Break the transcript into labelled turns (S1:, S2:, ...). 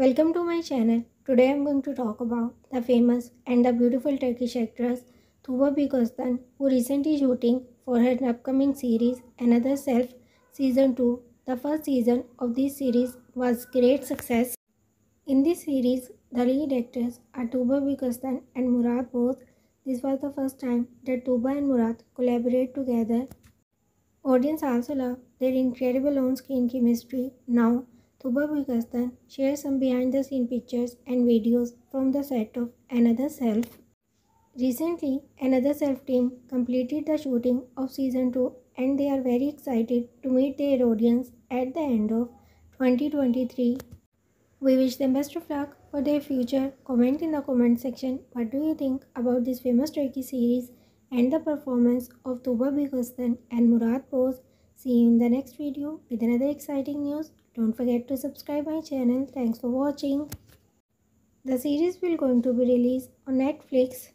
S1: Welcome to my channel. Today I am going to talk about the famous and the beautiful Turkish actress Tuba Büyüküstün who recently shooting for her upcoming series Another Self Season 2. The first season of this series was great success. In this series, the lead actors are Tuba Büyüküstün and Murat Boz. This was the first time that Tuba and Murat collaborate together. Audience also love their incredible on-screen chemistry. Now, Tuba Büyüküstün shares some behind-the-scene pictures and videos from the set of Another Self. Recently, Another Self team completed the shooting of season 2 and they are very excited to meet their audience at the end of 2023. We wish them best of luck for their future. Comment in the comment section what do you think about this famous Turkey series and the performance of Tuba Büyüküstün and Murat Boz. See you in the next video with another exciting news. Don't forget to subscribe my channel. Thanks for watching. The series will going to be released on Netflix.